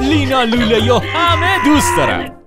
لینا لوله همه دوست دارم